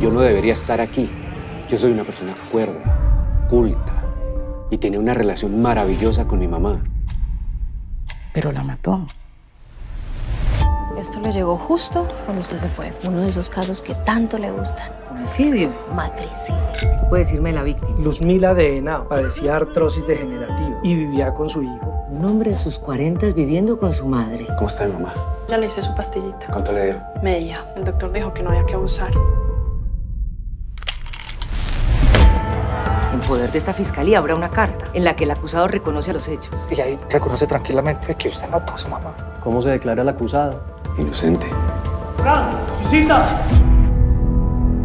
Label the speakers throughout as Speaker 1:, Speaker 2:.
Speaker 1: Yo no debería estar aquí. Yo soy una persona cuerda, culta, y tenía una relación maravillosa con mi mamá.
Speaker 2: Pero la mató.
Speaker 3: Esto le llegó justo cuando usted se fue. Uno de esos casos que tanto le gustan.
Speaker 2: Homicidio.
Speaker 3: Matricidio.
Speaker 4: Puede decirme la víctima.
Speaker 5: Luzmila de Henao padecía artrosis degenerativa y vivía con su hijo.
Speaker 4: Un hombre de sus cuarentas viviendo con su madre.
Speaker 1: ¿Cómo está mi mamá?
Speaker 6: Ya le hice su pastillita.
Speaker 1: ¿Cuánto le dio?
Speaker 6: Media. El doctor dijo que no había que abusar.
Speaker 4: En poder de esta fiscalía habrá una carta en la que el acusado reconoce los hechos.
Speaker 7: Y ahí reconoce tranquilamente que usted mató a su mamá.
Speaker 8: ¿Cómo se declara el acusado?
Speaker 1: Inocente.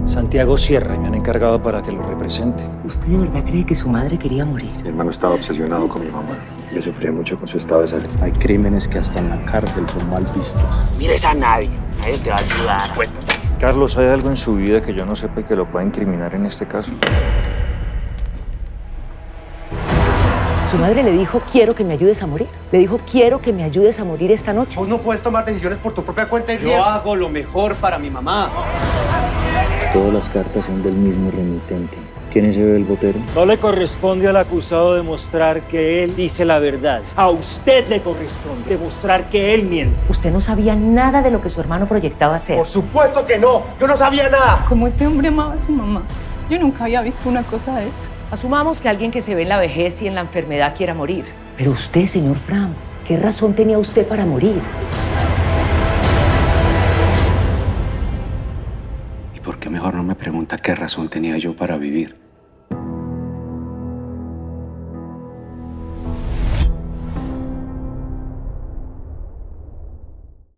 Speaker 9: Santiago Sierra y me han encargado para que lo represente.
Speaker 4: ¿Usted de verdad cree que su madre quería morir?
Speaker 10: Mi hermano estaba obsesionado con mi mamá. Ella sufría mucho con su estado de salud.
Speaker 8: Hay crímenes que hasta en la cárcel son mal vistos.
Speaker 7: Mires a nadie. Nadie te va a ayudar.
Speaker 9: Carlos, ¿hay algo en su vida que yo no sepa y que lo pueda incriminar en este caso?
Speaker 4: Su madre le dijo, quiero que me ayudes a morir. Le dijo, quiero que me ayudes a morir esta noche.
Speaker 5: Vos no puedes tomar decisiones por tu propia cuenta y riesgo.
Speaker 1: hago lo mejor para mi mamá.
Speaker 8: Todas las cartas son del mismo remitente. ¿Quién es el botero?
Speaker 9: No le corresponde al acusado demostrar que él dice la verdad. A usted le corresponde demostrar que él miente.
Speaker 4: Usted no sabía nada de lo que su hermano proyectaba hacer.
Speaker 5: Por supuesto que no. Yo no sabía nada.
Speaker 6: Como ese hombre amaba a su mamá. Yo nunca había visto una cosa de esas.
Speaker 4: Asumamos que alguien que se ve en la vejez y en la enfermedad quiera morir. Pero usted, señor Fram, ¿qué razón tenía usted para morir?
Speaker 1: ¿Y por qué mejor no me pregunta qué razón tenía yo para vivir?